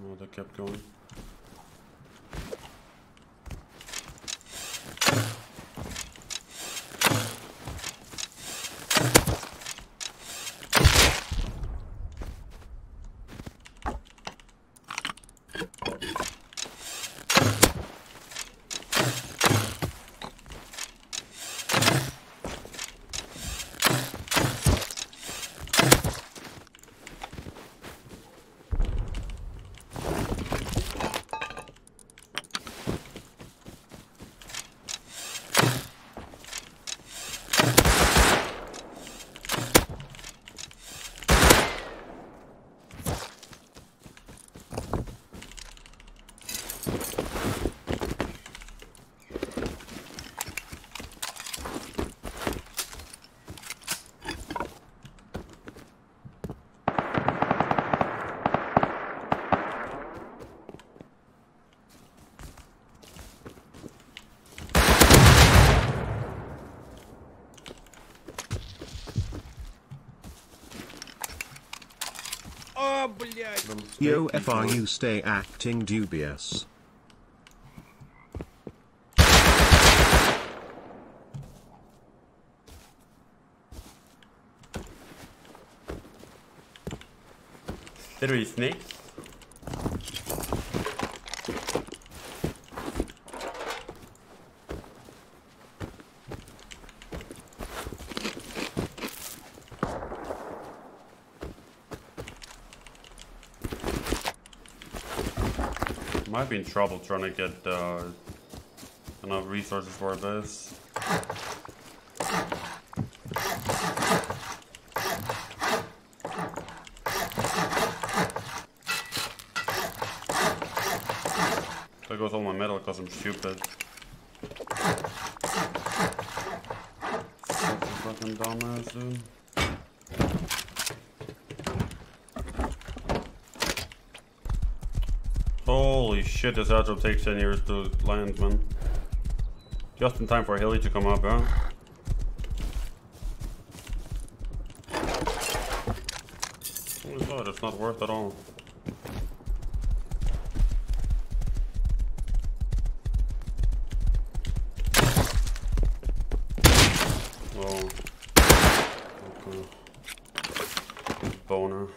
No, they kept going. Yo, snake FR, you stay acting dubious. Three snakes. Might be in trouble trying to get uh, enough resources for this. There goes all my metal because I'm stupid. Fucking dumbass, dude. Holy shit, this outro takes 10 years to land, man. Just in time for heli to come up, huh? God, it's not worth at all. Oh. Okay. Boner.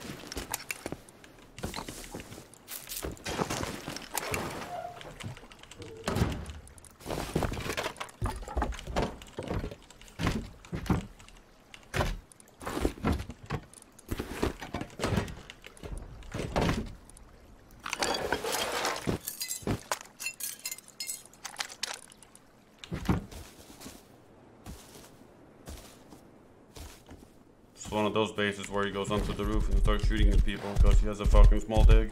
It's one of those bases where he goes onto the roof and starts shooting at people because he has a fucking small dig.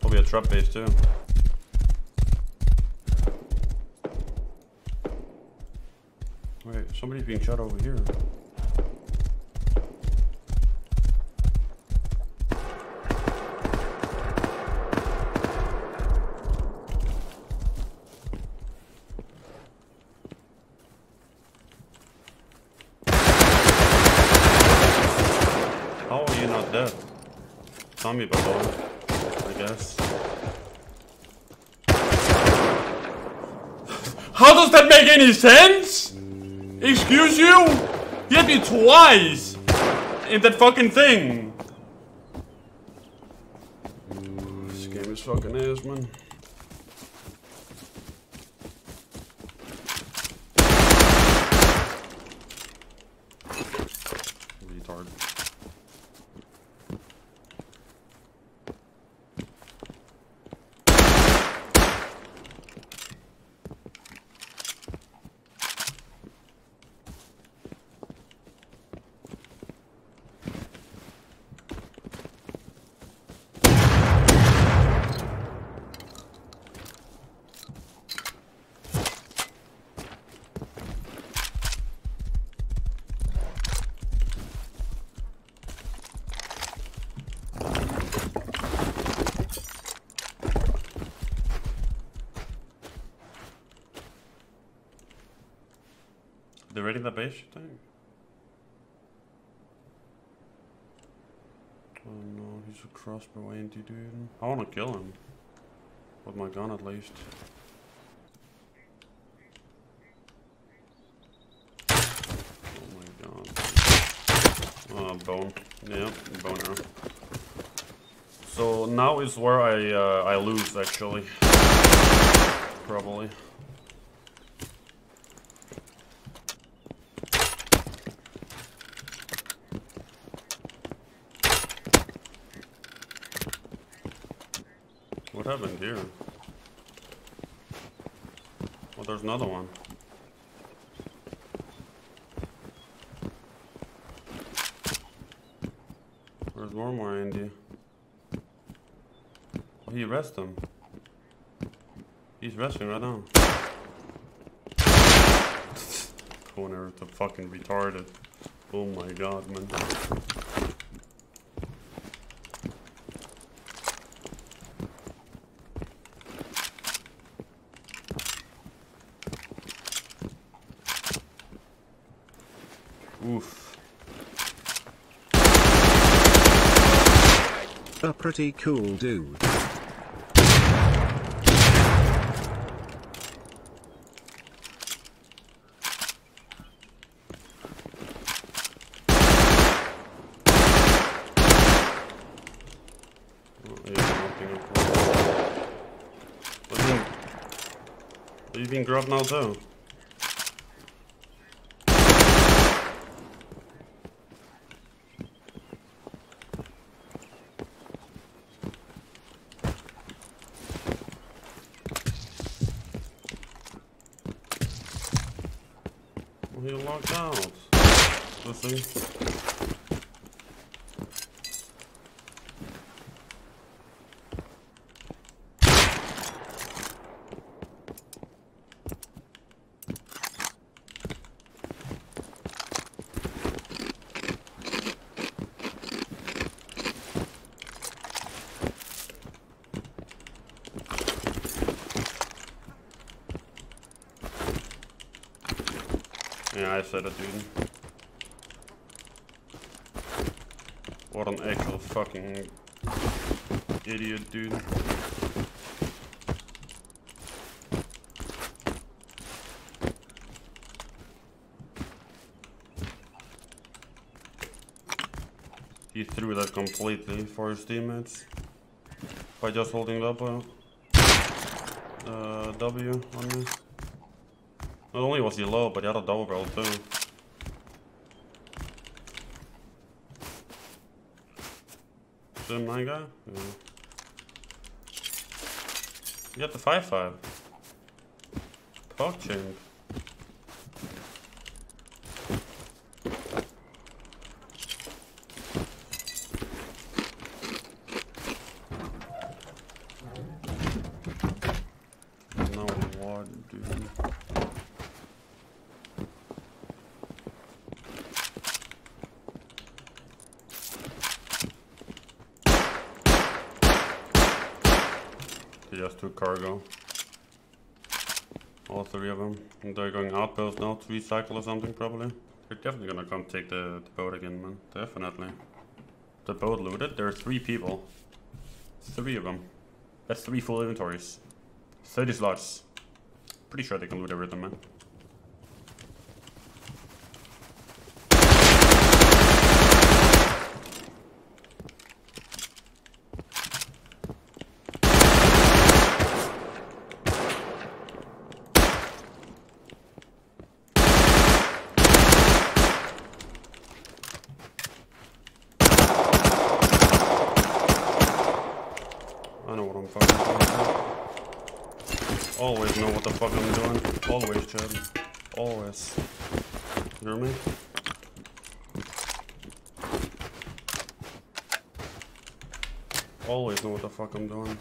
Probably a trap base too. Wait, somebody's being shot over here. How are you not dead? Zombie below, I guess. How does that make any sense? Excuse you? He hit me twice in that fucking thing. This game is fucking ass, man. Retard. Base, you think? Oh no, he's a crossbow Andy dude. I wanna kill him. With my gun at least. Oh my god. Uh, bone. Yeah, bone arrow. So now is where I uh, I lose actually. Probably. What happened here? Oh, there's another one. Where's more more Andy? Oh, he rest him. He's resting right now. Corner the fucking retarded. Oh my god, man. A pretty cool dude. Are you being grabbed now too? He locked out. Listen. Yeah, I said it, dude. What an actual fucking idiot, dude. He threw that completely for his teammates by just holding up a uh, W on me. Not only was he low, but he had a double barrel too. The my guy? Yeah. You got the 5-5. Fuck champ. No what, dude. Just took cargo. All three of them. And they're going outpost now to recycle or something probably. They're definitely gonna come take the, the boat again, man. Definitely. The boat looted. There are three people. Three of them. That's three full inventories. 30 slots. Pretty sure they can loot everything, man. I'm fucking. Always know what the fuck I'm doing. Always, Chad. Always. You hear me? Always know what the fuck I'm doing.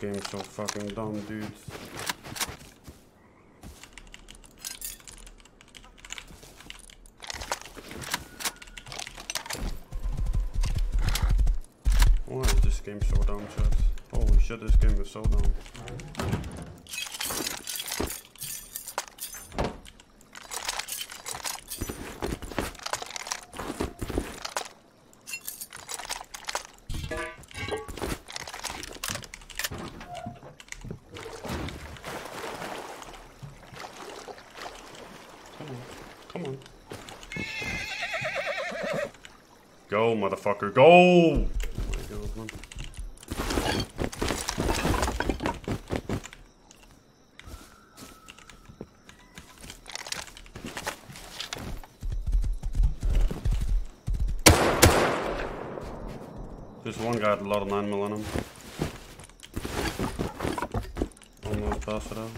Why is this game so fucking dumb, dudes? Why is this game so dumb, chat? Holy shit, this game is so dumb. Come on. Go, motherfucker, go! This one guy had a lot of 9 mil on him. Almost it out.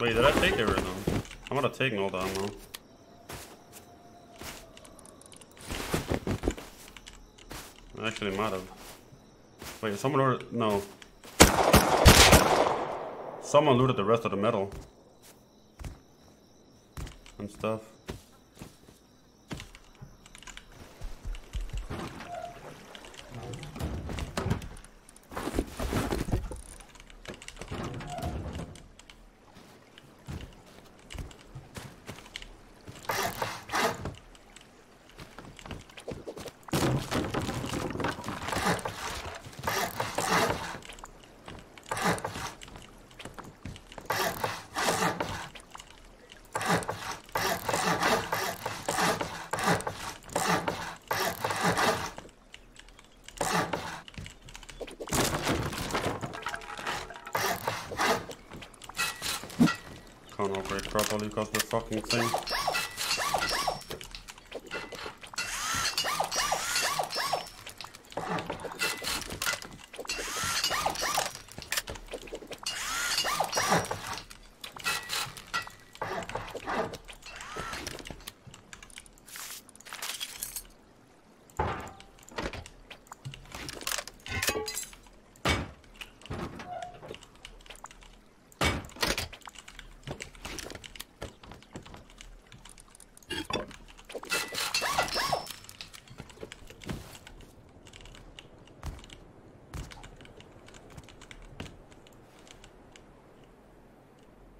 Wait, did I take everything? I'm gonna take all the ammo. I actually might have. Wait, someone ordered. No. Someone looted the rest of the metal. And stuff. Can't operate properly because the fucking thing.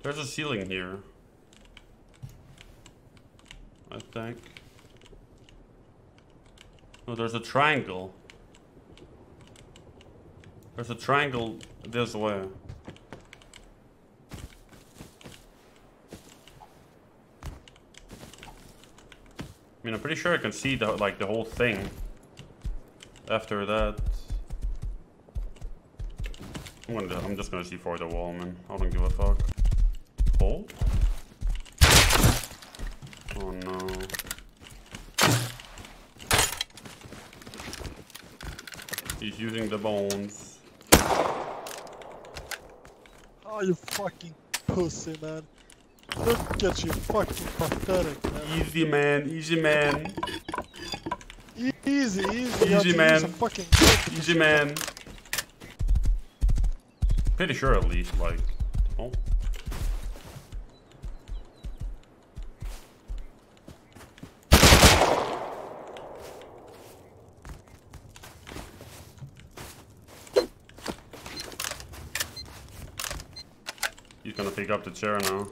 There's a ceiling here. I think. Oh, there's a triangle. There's a triangle this way. I mean, I'm pretty sure I can see the like the whole thing. After that, I'm gonna. I'm just gonna see for the wall, man. I don't give a fuck. He's using the bones. Oh, you fucking pussy, man. Look at you, fucking pathetic, man. Easy man, easy man, E- Easy, easy. Easy, man. fucking easy man. Pretty sure at least, like. Oh. He's gonna pick up the chair now.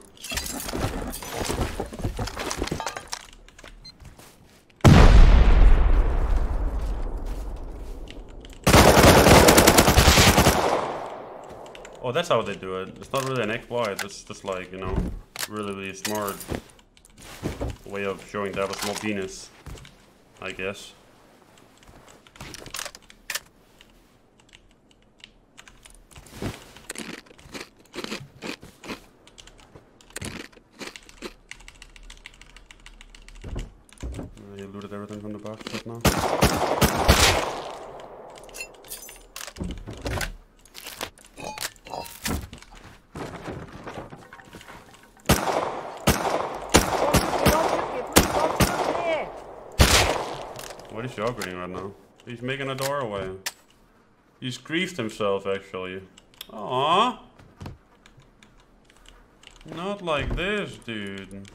Oh, that's how they do it. It's not really an exploit. It's just like you know, really, really smart way of showing that a small penis. I guess. Uh, you looted everything from the box just now. Upgrading right now? He's making a doorway. He's griefed himself, actually. Aww. Not like this, dude.